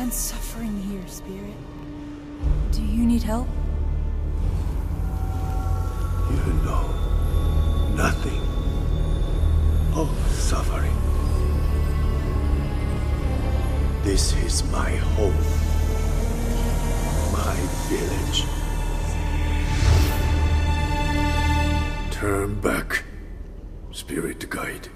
sense suffering here, Spirit. Do you need help? You know nothing of suffering. This is my home, my village. Turn back, spirit guide.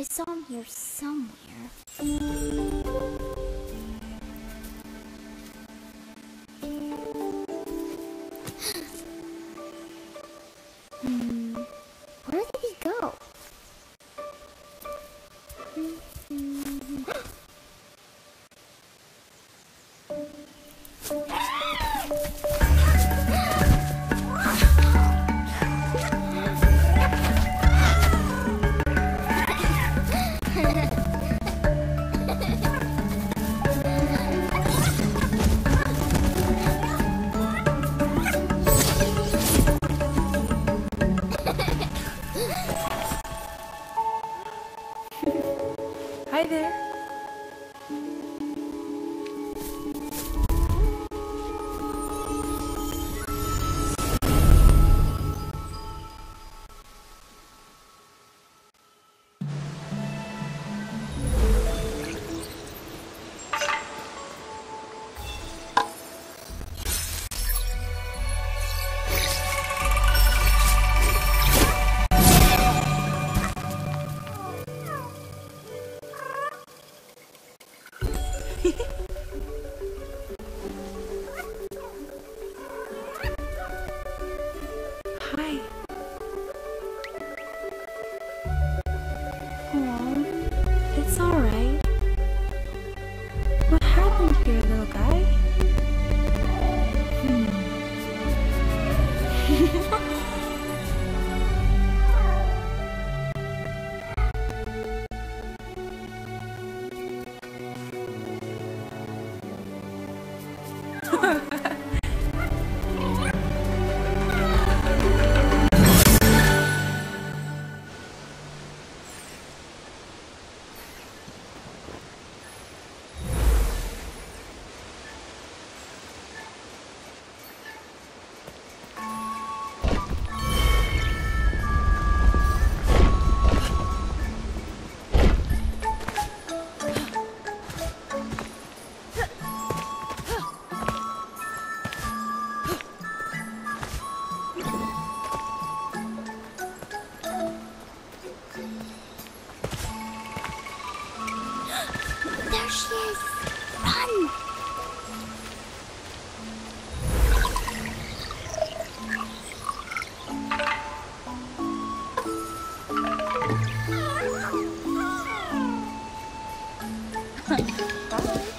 I saw him here somewhere. There かわいい。